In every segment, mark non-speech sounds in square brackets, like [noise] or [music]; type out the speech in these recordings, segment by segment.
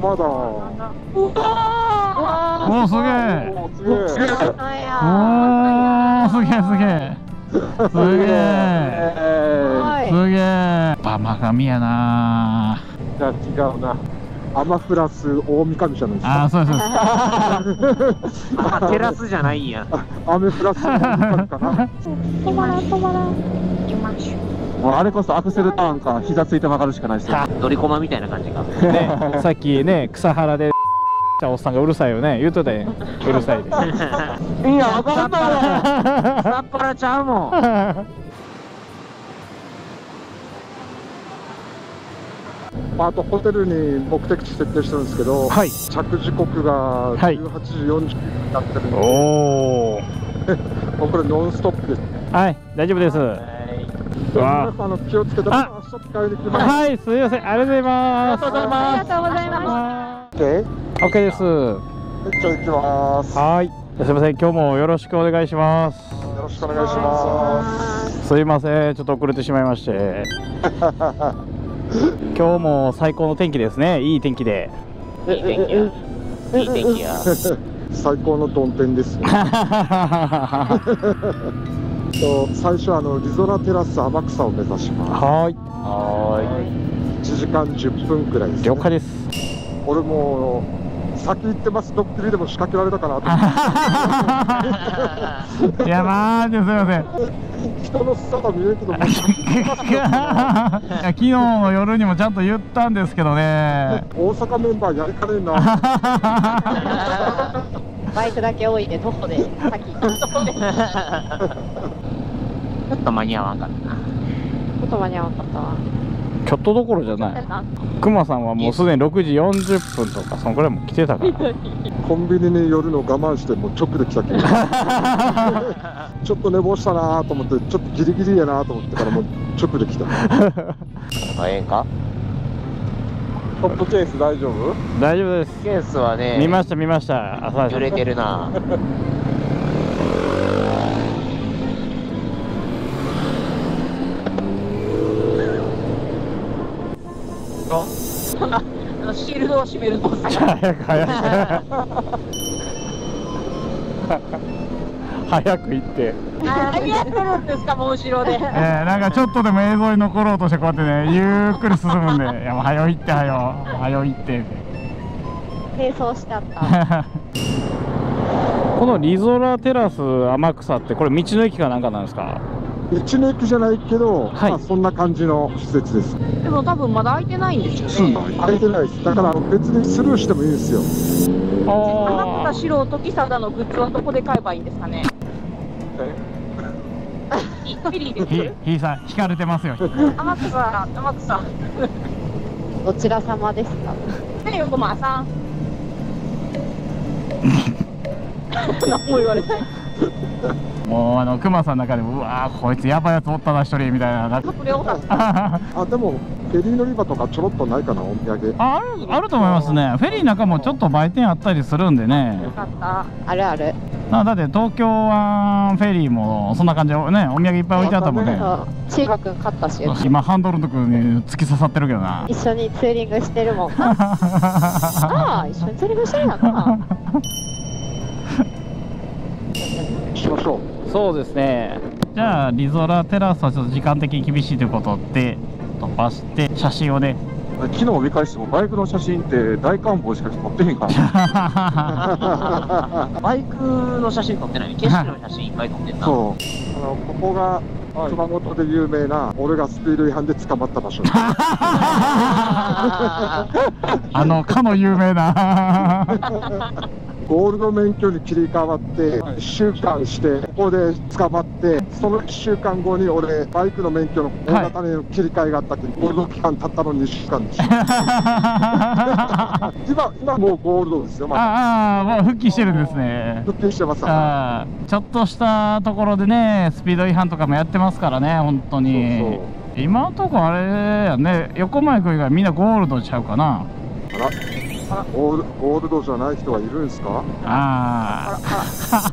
まだ。おおすげえおすげえすげえすげえすげえすげえバマ神やなじゃあ違うな。アマフラス大神じゃないですかあーそうそうです。[laughs] あテラスじゃないん。やアメフラス大神かな。[laughs] 止まらん止まらん。行きましょうもうあれこそアクセルターンか膝ついて曲がるしかないですよドリコマみたいな感じか。ね、[laughs] さっきね草原でおっさんがうるさいよね。言うとったうるさいで [laughs] いやわかんないわ。[laughs] さっぱらちゃうもん。まあ、あとホテルに目的地設定してるんですけど、はい。着時刻がはい。18時40分になってるんで、おおもうこれノンストップです。はい大丈夫です。うわ皆さんあの気をつけて、あ。明日使いに来ます。はいすいません。ありがとうございます。ありがとうございま OK? OK です。じゃあ行きます。はい。すいません。今日もよろしくお願いします。よろしくお願いします。すいません。ちょっと遅れてしまいまして。[laughs] 今日も最高の天気ですね。いい天気で。いい天気や。いい天気や。[laughs] 最高の曇天ですよ。[laughs] と最初はあのリゾナテラス天草を目指します。はい。は1時間10分くらいです、ね。了解です。俺もう先行ってます。ドッキリでも仕掛けられたかなと。思 [laughs] っいやマジですいません。て人の姿見えるけども [laughs] いや昨日の夜にもちゃんと言ったんですけどね。大阪メンバーやりかねえな。[laughs] バイクだけ多いんで徒歩で先ちょっと間に合わんかったな。言葉に合わなかったわ。ちょっとどころじゃない。クマさんはもうすでに6時40分とかそんくらいもう来てたから。[laughs] コンビニに寄るの我慢してもう直で来たけど [laughs] ちょっと寝坊したなと思ってちょっとギリギリやなと思ってからもう直で来た。[laughs] あええんか？トップケース大丈夫？大丈夫です。ケースはね見ました見ました。朝揺れてるなシールドを閉めると早く早く早く行って。何やってるんですかもう後ろで。えー、なんかちょっとでも映像に残ろうとしてこうやってねゆっくり進むんで「[laughs] いやもう早いって早よ早いって」並走しちゃった。[laughs] このリゾラテラス天草ってこれ道の駅かなんかなんですか？道の駅じゃないけど、はい。まあ、そんな感じの施設です。でも多分まだ開いてないんですよね。空いてないです。だから別にスルーしてもいいんですよ。天草四郎時貞のグッズはどこで買えばいいんですかねフェリー。で来ひるひいさん引かれてますよ。天草天草どちら様ですかね横間さん。[laughs] 何も言われないもうあのクマさんの中でもうわーこいつやばいやつおったな一人みたいな。なんかこれをさあでもフェリー乗り場とかちょろっとないかなお土産。あるあると思いますね。フェリーの中もちょっと売店あったりするんでね。よかった。あるあるあだって東京湾フェリーもそんな感じでねお土産いっぱい置いてあったもんね。そう中学買ったし。[laughs] 今ハンドルのとこに突き刺さってるけどな。一緒にツーリングしてるもん。[laughs] なああ一緒にツーリングしてるやんなしましょうそうですね。じゃあリゾラテラスはちょっと時間的に厳しいということで飛ばして写真をね。昨日見返してもバイクの写真って大観望しか撮ってへんから。[laughs] バイクの写真撮ってない。景色の写真いっぱい撮ってんな。そう。あのここが熊本で有名な俺がスピード違反で捕まった場所。[laughs] あのかの有名な [laughs] ゴールド免許に切り替わって1週間してここで捕まってその1週間後に俺バイクの免許の大型に切り替えがあったけど、ゴールド期間たったの2週間でした。[laughs] 今今もうゴールドですよまだ。ああもう復帰してるんですね。復帰してます。あーちょっとしたところでねスピード違反とかもやってますからね本当に。そうそう。今のとこあれやね横前君以外みんなゴールドちゃうかな。あらゴールゴールドじゃない人はいるんですか？あ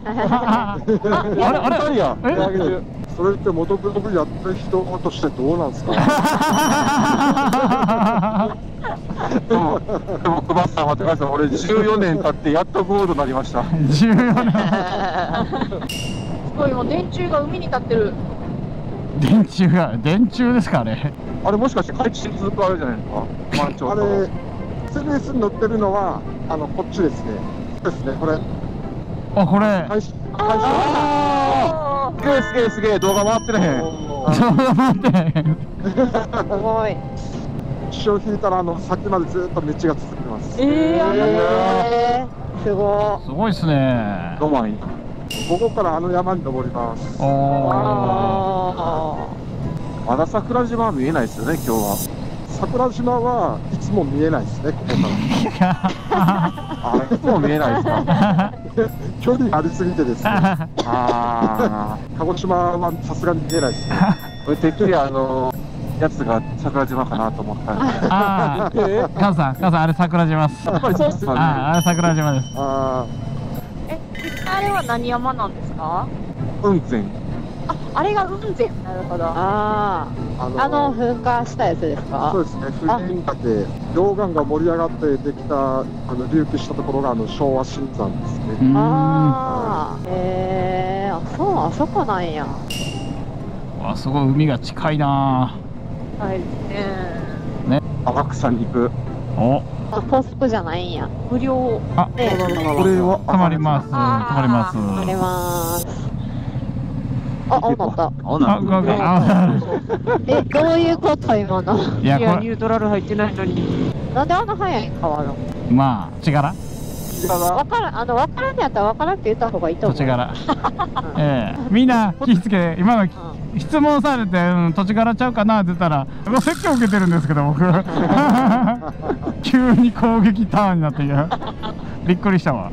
ああれあれやえそれってモトクログやってる人としてどうなんですかでも、でも、熊さん、待ってください。俺、14年経って、やっとゴールドになりました。14年すごいもう電柱が海に立ってる電柱が電柱ですかあれあれ、もしかして、海地続くあれじゃないですか。あれ SNS に載ってるのはあのこっちですね。ですねこれ。あこれ。開始あすげえ、すげえ、すげえ、動画回ってるへん。ちょってすごい。潮を引いたらあの先までずっと道が続きます。ーええー、すごすごいっすね。ロマンいい。ここからあの山に登ります。おー。あまだ桜島は見えないですよね、今日は。桜島はいつも見えないですねここから。あ、いつも見えないですか。[laughs] 距離ありすぎてですね。あ鹿児島はさすがに見えないですね。あ、これてっきりあの、やつが桜島かなと思ったんで。ああカズさんカズさんあれ桜島っす。やっぱりそうっす。よね。ああ桜島です。あえあれは何山なんですか？雲仙。ああれが雲仙なるほど。あー。あーあの噴火したやつですか？そうですね。風林岳溶岩が盛り上がってできたあの隆起したところがあの昭和新山ですね。ああへえー、あそうあそこなんや。あすごい海が近いな。はいね。天草に行く。お。あポスプじゃないんや。無料。あねこれは止まります。止あー。まります。ありますあ青なった。青なあごめんあえどういうこと今の？いやいや、こニュートラル入ってないのに。なんであんな早いん？変わるのれまあ力わからんあのわからんやったらわからんって言った方がいいと思う。土地柄。[laughs] ええ。みんな気ぃつけ今の質問されて、うん、土地柄ちゃうかなって言ったらうわ説教受けてるんですけど僕。[laughs] 急に攻撃ターンになってびっくりしたわ。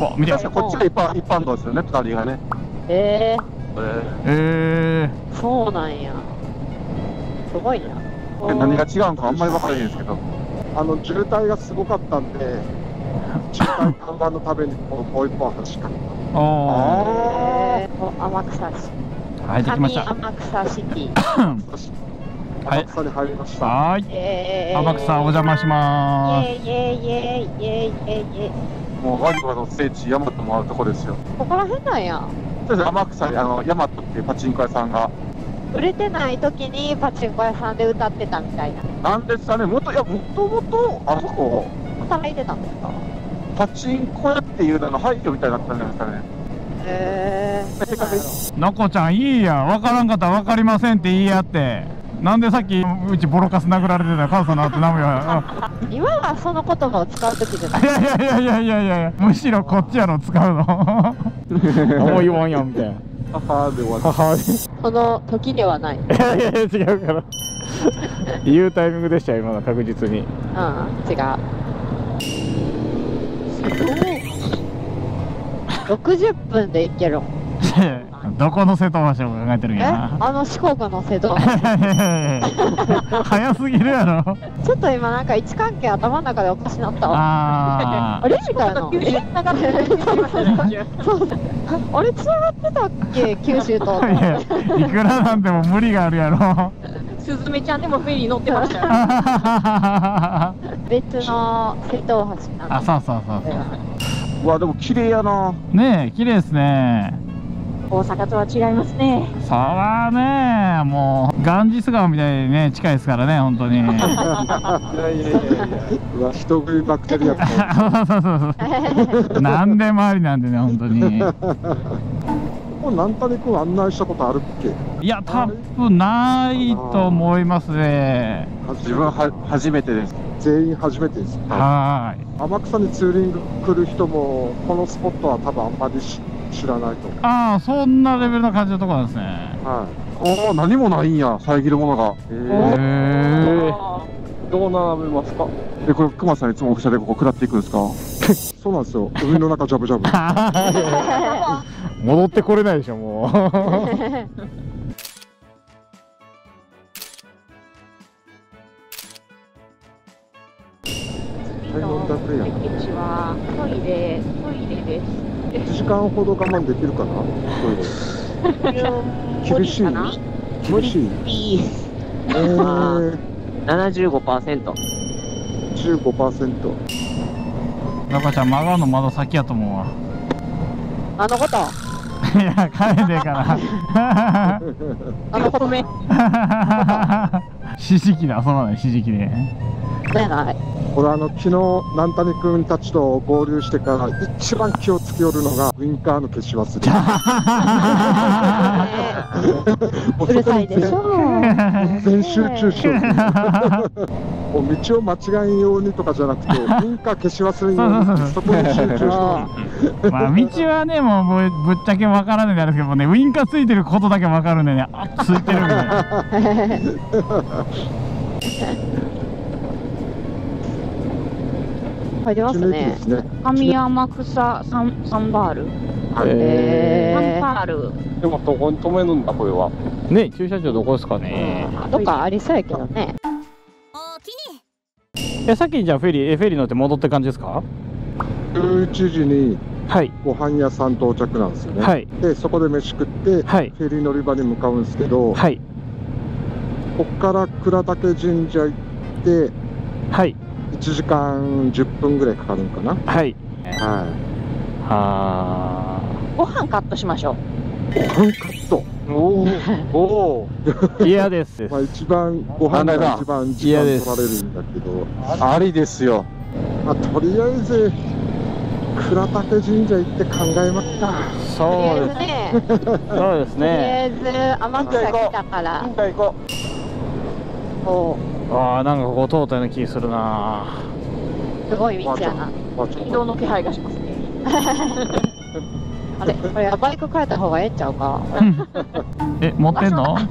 わ見て。確かこっちが一般一般道ですよね、隣がね。えこれえー、そうなんや。すごいな。え何が違うんかあんまり分からないんですけど。あの渋滞がすごかったんで渋滞看板のためにこうもう一本走った。ー、おえー、お天草市。ー入ってきました。上天草シティ。はい。天草に入りました、はーい。えー、天草お邪魔しまイエイイエイイエイイエイイエイイ。エイもうワリバの聖地、ヤマトもあるとこですよ。ここら辺なんやそうです天草にあのヤマトっていうパチンコ屋さんが。売れてない時にパチンコ屋さんで歌ってたみたいな。なんですかね、もといやもともとあそこ働いてたんですか。パチンコ屋っていうのの廃墟みたいになったんじゃないですかね。へえのこちゃんいいや分からんかったら分かりませんって言い合って。なんでさっきうちボロカス殴られてたカズさんの後なむよ今はその言葉を使う時じゃない。いやいやいやいやいやいやむしろこっちやろ使うのもう言わんやんみたいな。母で終わ母その時ではない。う [laughs] んいやいや違うから。言うタイミングでしたよ今の確実に。違う。60 [laughs] 分で行ける [laughs] どこの瀬戸橋を考えてるんえやな。あの四国の瀬戸 [laughs] 早すぎるやろ。ちょっと今なんか位置関係頭の中でおかしなったわ。ああれ？みたいなあれ繋がってたっけ？九州と。あいやいくらなんでも無理があるやろ。スズメちゃんでもフェリー乗ってましたよ。別の瀬戸大橋なあそうそうそうそう。うわ、でも綺麗やな。ねえ綺麗ですね大阪とは違いますね。そらね。もうガンジス川みたいにね近いですからね本当に。いやいやいやいや。うわ人食いばっかりやったそうそうそうそう何でもありなんでね本当に。ここ南谷君案内したことあるっけ？いや多分ないと思いますね。自分は初めてです。全員初めてです。は天草にツーリング来る人もこのスポットは多分あんまりし知らないとああそんなレベルな感じのところなんですね。はい。おお、何もないんや、遮るものが。えへえどう並べますか？え、これ、熊さんいつもオフィシャルでここ下っていくんですか？[laughs] そうなんですよ。海の中ジャブジャブ。戻ってこれないでしょもう。[laughs] トイレトイレです1時間ほど我慢できるかな？トイレ厳しい厳しい。えー、75%。85%。中ちゃん曲がるのまだ先やと思うわ。あのこと？いや帰んでえから。[laughs] あのことめ指示器で遊ばない指示器で。ねない。俺あの昨日南谷君たちと合流してから一番気をつけよるのがウインカーの消し忘れ [laughs] もうるさいでしょ。全集中しようもう道を間違えんようにとかじゃなくて [laughs] ウインカー消し忘れんようにそこに集中してまあ道はねもうぶぶっちゃけわからないんですけどもねウインカーついてることだけわかるんでねあついてるみ [laughs] たいな入りますね。で。すね。神山草サンサンバール。サンえバール。でもどこに止めるんだこれは。ね駐車場どこですかね。ー、どっかありそうやけどね。えさっきじゃあフェリーえフェリー乗って戻って感じですか？11時にはい。ご飯屋さん到着なんですよね、はい。でそこで飯食って、はい。フェリー乗り場に向かうんですけど、はい。ここから倉岳神社行ってはい1時間10分ぐらいかかるんかな。はい。はあご飯カットしましょう。いご飯カット？おお [laughs] おー。嫌です。まあ一番ご飯が一番時間嫌です取られるんだけど。ありですよ。まあ、とりあえず倉岳神社行って考えますか。そうです。そうですとりあねえず天草来たから、回行ここああなんかここ通ったような気するなう、すごい道やな。移動の気配がしますね [laughs] あれこれバイク変えた方がええんちゃうか？[laughs] え持ってんの？[laughs]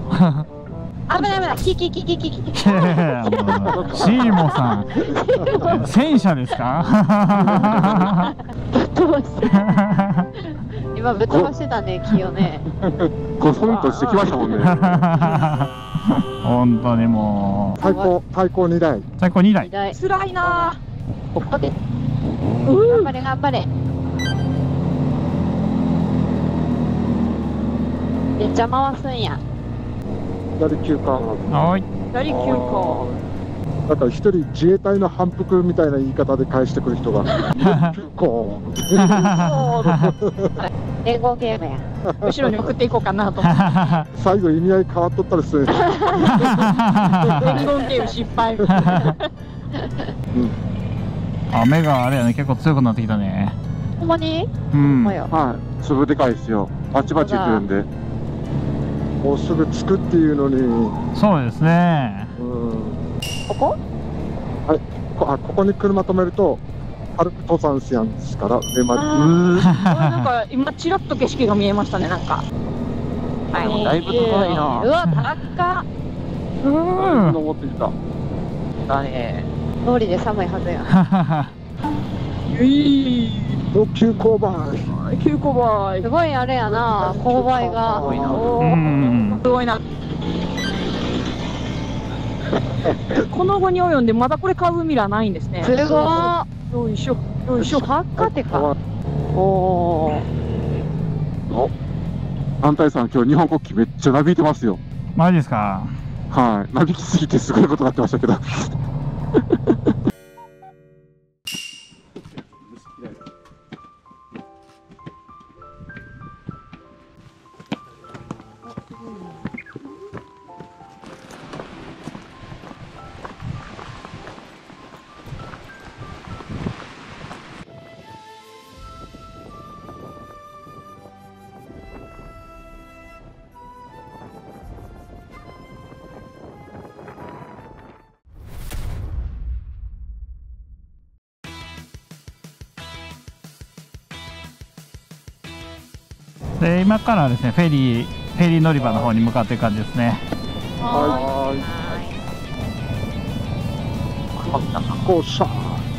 危ない危ない。キキキキキキ。いやいやいやもうシーモさん戦車ですか？今ぶっ飛ばしてたね、木をね。うゴソンとしてきましたもんね [laughs] 本当にもと最高最高2台。う最高2台。荷台。辛いな。ここで。頑張れ頑張れ。めっちゃ回すんや。左急カーはい。ぁ左急行だか。ら一人自衛隊の反復みたいな言い方で返してくる人が。[laughs] 急行 [laughs] 連合ゲームや。後ろに送っていこうかなと思って。[laughs] 最後意味合い変わっとったりする伝言ゲーム失敗雨があれやね。結構強くなってきたね。ほんまに？うん。ほんまよ。はい。粒でかいですよ。バチバチいってるんで。もうすぐ着くっていうのに、うん、そうですね。ここ？こあここに車止めると歩く登山しやんですから上まであー。なんか今ちらっと景色が見えましたねなんか。でもだいぶ高いな。うわ、高っ。うん。登ってきた。だね。通りで寒いはずや。[laughs] お急勾配。急勾配。すごいあれやな、勾配が。すごいな。[laughs] この後に及んでまだこれ買うミラーないんですね。すごい。よいしょ。よいしょ。高ってか。おー。反対さん今日日本国旗めっちゃなびいてますよ。マジですか。はい。なびきすぎてすごいことになってましたけどで今からですねフェリーフェリー乗り場の方に向かっていく感じですね。はい。こうしゃ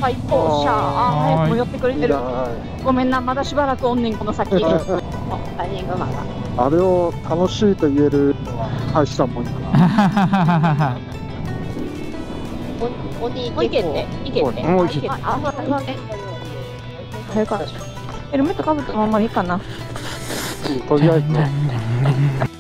最高車あー早くも寄ってくれてるごめんなまだしばらくおんねんこの先タイミングマンが。あれを楽しい。と言える大したもんかなお鬼もう行けって行けってもう行けけあ、あ、そうだね。早かったヘルメットかぶったままい。い。かなとりあえず